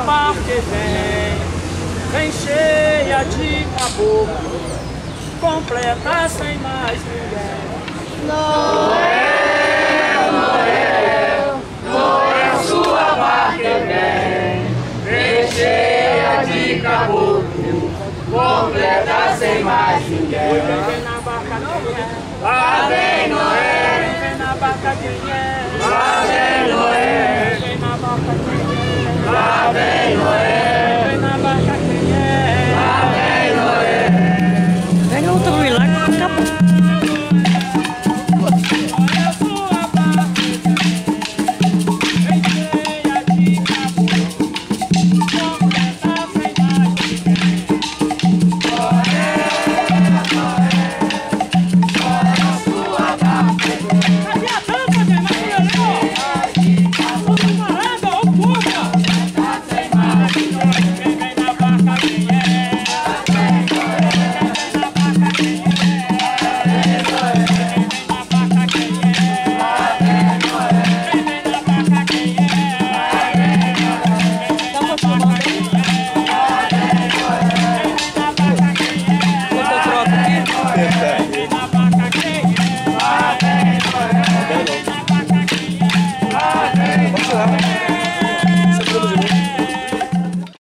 barca que vem, vem cheia de caboclo, completa sem mais ninguém. Noel, Noel, Noel, sua barca vem, vem cheia de caboclo, completa sem mais ninguém. Vem na barca quem é, Lá vem Noel, vem na barca vem Noel,